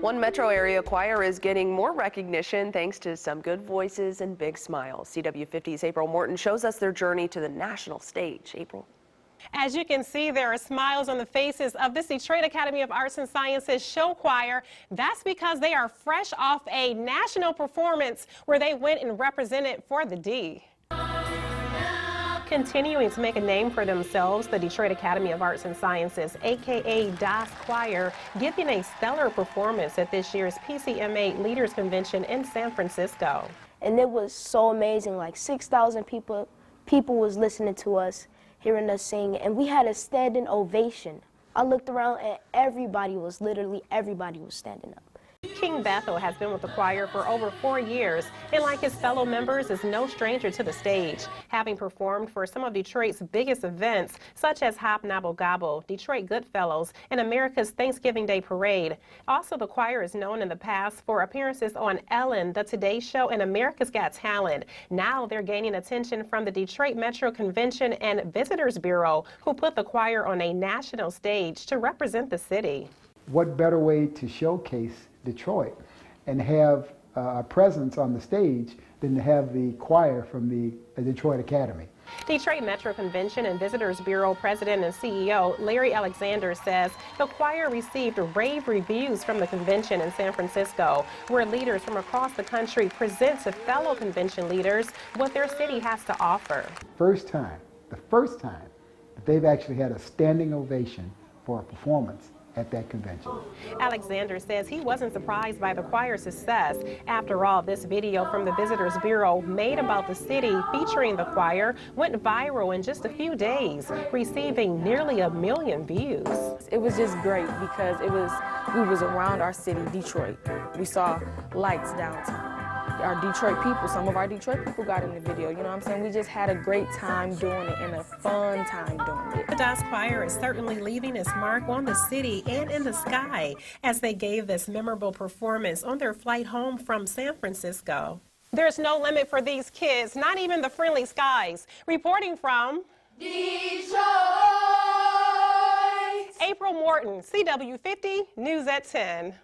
One metro area choir is getting more recognition thanks to some good voices and big smiles. CW50's April Morton shows us their journey to the national stage. April. As you can see, there are smiles on the faces of this Detroit Academy of Arts and Sciences show choir. That's because they are fresh off a national performance where they went and represented for the D. Continuing to make a name for themselves, the Detroit Academy of Arts and Sciences, aka DAAS Choir, giving a stellar performance at this year's PCMA Leaders Convention in San Francisco. And it was so amazing, like 6,000 people, people was listening to us, hearing us sing, and we had a standing ovation. I looked around and everybody was, literally everybody was standing up. King Bethel has been with the choir for over four years and like his fellow members is no stranger to the stage, having performed for some of Detroit's biggest events such as Hob Nobble Gobble, Detroit Goodfellows, and America's Thanksgiving Day Parade. Also, the choir is known in the past for appearances on Ellen, The Today Show, and America's Got Talent. Now they're gaining attention from the Detroit Metro Convention and Visitors Bureau, who put the choir on a national stage to represent the city. What better way to showcase Detroit and have uh, a presence on the stage than to have the choir from the Detroit Academy. Detroit Metro Convention and Visitors Bureau President and CEO Larry Alexander says the choir received rave reviews from the convention in San Francisco, where leaders from across the country present to fellow convention leaders what their city has to offer. First time, the first time that they've actually had a standing ovation for a performance at that convention. Alexander says he wasn't surprised by the choir's success. After all, this video from the Visitors Bureau made about the city featuring the choir went viral in just a few days, receiving nearly a million views. It was just great because it was we was around our city, Detroit. We saw lights downtown our Detroit people, some of our Detroit people got in the video. You know what I'm saying? We just had a great time doing it and a fun time doing it. The DAAS Choir is certainly leaving its mark on the city and in the sky as they gave this memorable performance on their flight home from San Francisco. There's no limit for these kids, not even the friendly skies. Reporting from Detroit. April Morton, CW50, News at 10.